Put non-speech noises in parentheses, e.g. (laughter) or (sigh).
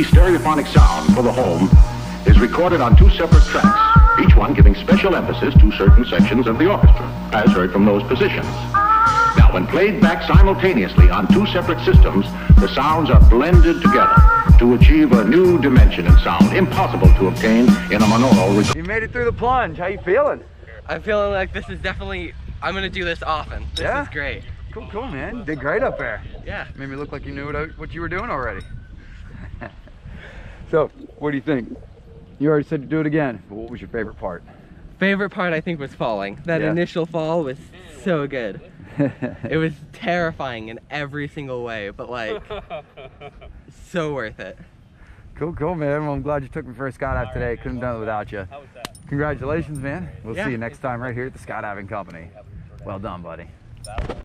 stereophonic sound for the home is recorded on two separate tracks, each one giving special emphasis to certain sections of the orchestra, as heard from those positions. Now, when played back simultaneously on two separate systems, the sounds are blended together to achieve a new dimension in sound, impossible to obtain in a monaural recording. You made it through the plunge. How you feeling? I'm feeling like this is definitely, I'm gonna do this often. This Yeah? is great. Cool, cool, man. Did great up there. Yeah. Made me look like you knew what, I, what you were doing already. So, what do you think? You already said to do it again. But what was your favorite part? Favorite part I think was falling. That Yeah. initial fall was so good. (laughs) It was terrifying in every single way, but like, (laughs) so worth it. cool, cool, man. Well, I'm glad you took me for a skydive today. Couldn't have done it without you. Congratulations, man. We'll Yeah. see you next time right here at the Skydiving Company. Well done, buddy.